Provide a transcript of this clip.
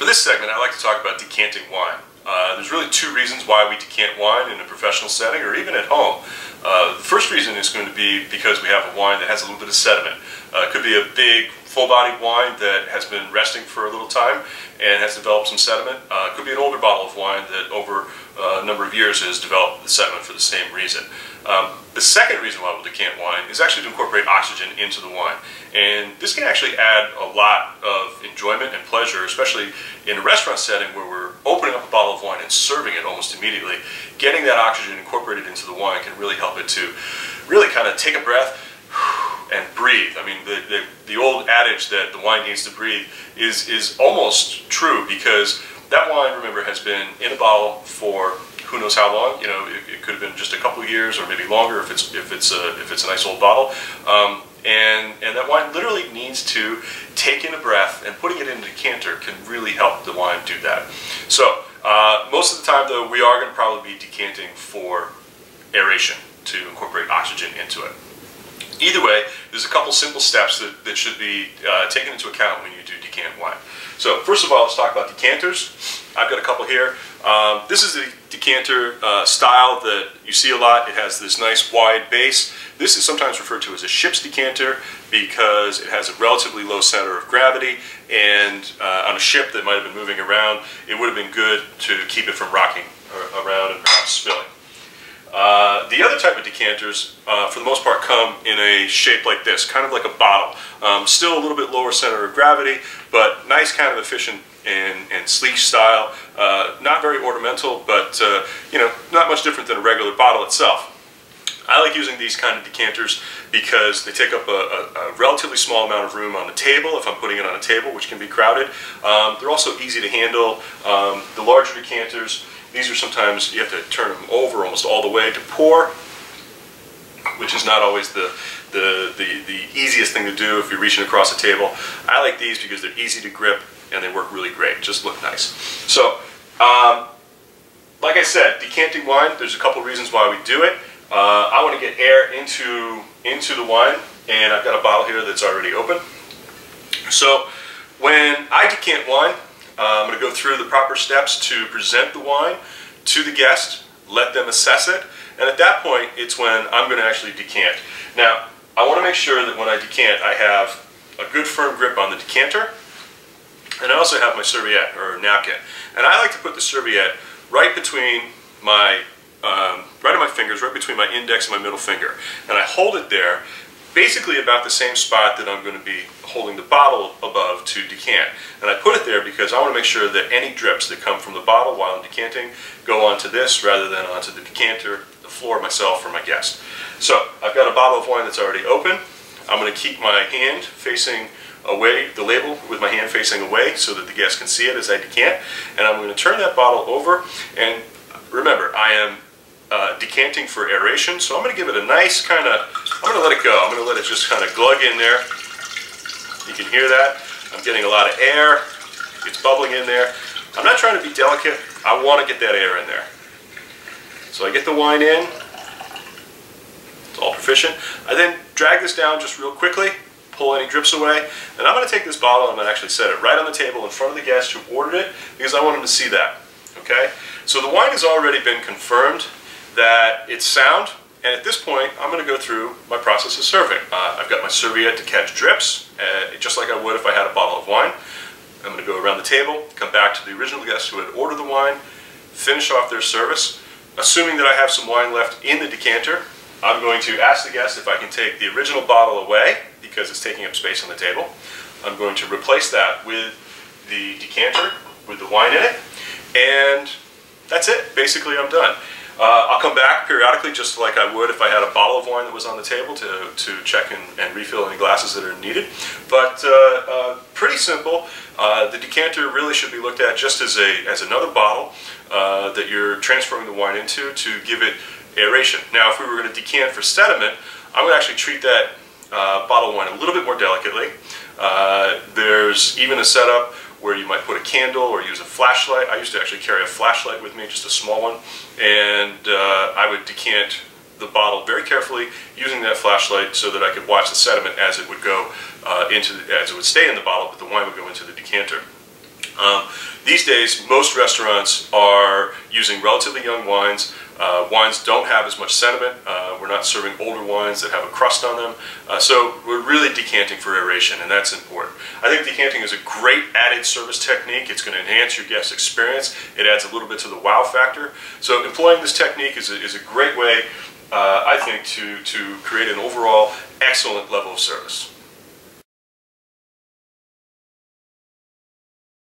For this segment, I'd like to talk about decanting wine. Uh, there's really two reasons why we decant wine in a professional setting or even at home. Uh, the first reason is going to be because we have a wine that has a little bit of sediment. Uh, it could be a big, full-bodied wine that has been resting for a little time and has developed some sediment. Uh, it could be an older bottle of wine that over uh, a number of years has developed the sediment for the same reason. Um, the second reason why we'll decant wine is actually to incorporate oxygen into the wine. And this can actually add a lot of enjoyment and pleasure, especially in a restaurant setting where we're opening up a bottle of wine and serving it almost immediately. Getting that oxygen incorporated into the wine can really help it to really kind of take a breath and breathe. I mean, the, the, the old adage that the wine needs to breathe is, is almost true because that wine, remember, has been in a bottle for who knows how long. You know, it, it could have been just a couple of years or maybe longer if it's if it's a if it's a nice old bottle. Um, and and that wine literally needs to take in a breath, and putting it in a decanter can really help the wine do that. So uh, most of the time, though, we are going to probably be decanting for aeration to incorporate oxygen into it. Either way, there's a couple simple steps that, that should be uh, taken into account when you do decant wine. So first of all, let's talk about decanters. I've got a couple here. Um, this is the decanter uh, style that you see a lot. It has this nice wide base. This is sometimes referred to as a ship's decanter because it has a relatively low center of gravity and uh, on a ship that might have been moving around, it would have been good to keep it from rocking around and perhaps spilling. Uh, the other type of decanters, uh, for the most part, come in a shape like this, kind of like a bottle. Um, still a little bit lower center of gravity, but nice kind of efficient and, and sleek style. Uh, not very ornamental, but uh, you know, not much different than a regular bottle itself. I like using these kind of decanters because they take up a, a, a, relatively small amount of room on the table if I'm putting it on a table, which can be crowded. Um, they're also easy to handle. Um, the larger decanters, these are sometimes, you have to turn them over almost all the way to pour, which is not always the, the, the, the easiest thing to do if you're reaching across a table. I like these because they're easy to grip and they work really great, just look nice. So, um, like I said, decanting wine, there's a couple reasons why we do it. Uh, I want to get air into, into the wine, and I've got a bottle here that's already open. So, when I decant wine, go through the proper steps to present the wine to the guest, let them assess it, and at that point, it's when I'm going to actually decant. Now, I want to make sure that when I decant, I have a good firm grip on the decanter, and I also have my serviette or napkin. And I like to put the serviette right between my, um, right on my fingers, right between my index and my middle finger. And I hold it there basically about the same spot that I'm going to be holding the bottle above to decant. And I put it there because I want to make sure that any drips that come from the bottle while I'm decanting go onto this rather than onto the decanter, the floor, myself, or my guest. So I've got a bottle of wine that's already open. I'm going to keep my hand facing away, the label with my hand facing away so that the guest can see it as I decant. And I'm going to turn that bottle over and remember, I am uh, decanting for aeration, so I'm going to give it a nice kind of, I'm going to let it go. I'm going to let it just kind of glug in there. You can hear that. I'm getting a lot of air. It's bubbling in there. I'm not trying to be delicate. I want to get that air in there. So I get the wine in. It's all proficient. I then drag this down just real quickly pull any drips away. And I'm going to take this bottle and I'm going to actually set it right on the table in front of the guest who ordered it because I want him to see that. Okay? So the wine has already been confirmed that it's sound. And at this point, I'm going to go through my process of serving. Uh, I've got my serviette to catch drips, uh, just like I would if I had a bottle of wine. I'm going to go around the table, come back to the original guest who had ordered the wine, finish off their service. Assuming that I have some wine left in the decanter, I'm going to ask the guest if I can take the original bottle away because it's taking up space on the table. I'm going to replace that with the decanter with the wine in it, and that's it. Basically, I'm done. Uh, I'll come back periodically just like I would if I had a bottle of wine that was on the table to, to check and, and refill any glasses that are needed. But uh, uh, pretty simple. Uh, the decanter really should be looked at just as, a, as another bottle uh, that you're transferring the wine into to give it aeration. Now if we were going to decant for sediment, I would actually treat that bottle wine a little bit more delicately. There's even a setup where you might put a candle or use a flashlight. I used to actually carry a flashlight with me, just a small one, and uh, I would decant the bottle very carefully using that flashlight so that I could watch the sediment as it would go uh, into the, as it would stay in the bottle, but the wine would go into the decanter. Um, these days, most restaurants are using relatively young wines. Uh, wines don't have as much sediment. Uh, we're not serving older wines that have a crust on them. Uh, so we're really decanting for aeration, and that's important. I think decanting is a great added service technique. It's going to enhance your guest experience. It adds a little bit to the wow factor. So employing this technique is a, is a great way, uh, I think, to, to create an overall excellent level of service.